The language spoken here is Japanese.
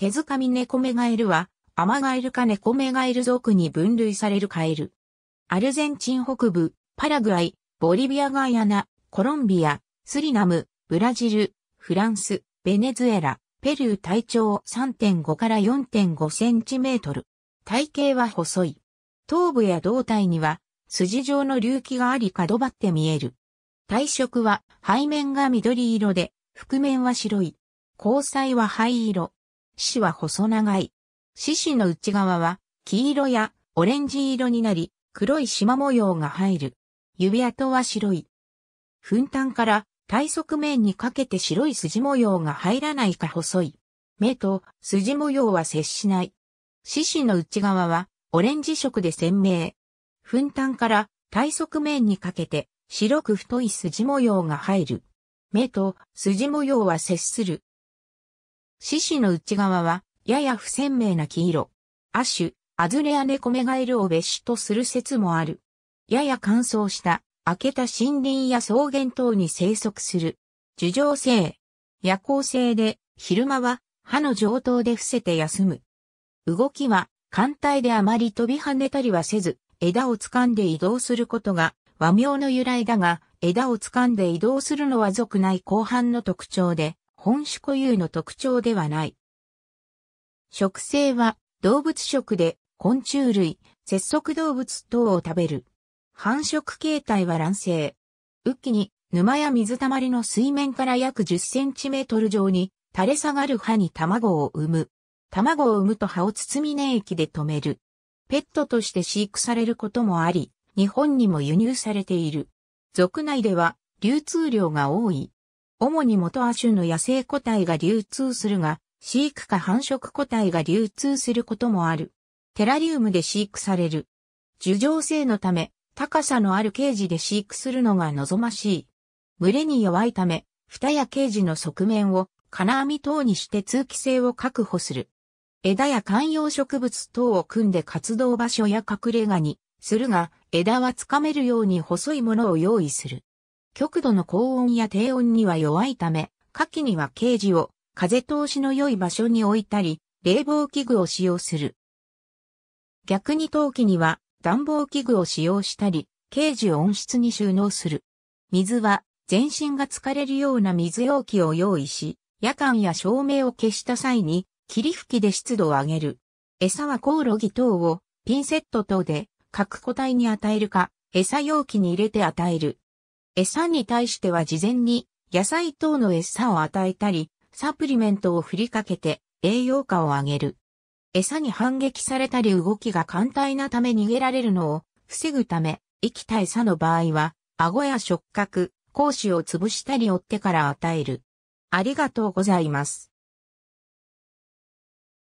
手塚ミネコメガエルは、アマガエルかネコメガエル属に分類されるカエル。アルゼンチン北部、パラグアイ、ボリビアガイアナ、コロンビア、スリナム、ブラジル、フランス、ベネズエラ、ペルー体長3.5から4.5センチメートル。体型は細い。頭部や胴体には筋状の隆起があり角張って見える。体色は背面が緑色で、覆面は白い。交際は灰色。死は細長い。獅子の内側は黄色やオレンジ色になり、黒い縞模様が入る。指跡は白い。粉炭から体側面にかけて白い筋模様が入らないか細い。目と筋模様は接しない。獅子の内側はオレンジ色で鮮明。粉炭から体側面にかけて白く太い筋模様が入る。目と筋模様は接する。獅子の内側はやや不鮮明な黄色。亜種、アズレアネコメガエルを別種とする説もある。やや乾燥した開けた森林や草原等に生息する。樹状性。夜行性で昼間は歯の上頭で伏せて休む。動きは艦隊であまり飛び跳ねたりはせず、枝を掴んで移動することが和名の由来だが、枝を掴んで移動するのは属内後半の特徴で、本種固有の特徴ではない。食性は動物食で昆虫類、節足動物等を食べる。繁殖形態は卵生。雨季に沼や水たまりの水面から約10センチメートル上に垂れ下がる葉に卵を産む。卵を産むと葉を包み粘液で止める。ペットとして飼育されることもあり、日本にも輸入されている。族内では流通量が多い。主に元亜種の野生個体が流通するが、飼育か繁殖個体が流通することもある。テラリウムで飼育される。樹状性のため、高さのあるケージで飼育するのが望ましい。群れに弱いため、蓋やケージの側面を金網等にして通気性を確保する。枝や観葉植物等を組んで活動場所や隠れ家にするが、枝はつかめるように細いものを用意する。極度の高温や低温には弱いため、夏季にはケージを風通しの良い場所に置いたり、冷房器具を使用する。逆に冬季には暖房器具を使用したり、ケージを温室に収納する。水は全身が疲れるような水容器を用意し、夜間や照明を消した際に霧吹きで湿度を上げる。餌はコオロギ等をピンセット等で各個体に与えるか、餌容器に入れて与える。餌に対しては事前に野菜等の餌を与えたり、サプリメントを振りかけて栄養価を上げる。餌に反撃されたり動きが簡単なため逃げられるのを防ぐため、生きた餌の場合は、顎や触覚、講子を潰したり追ってから与える。ありがとうございます。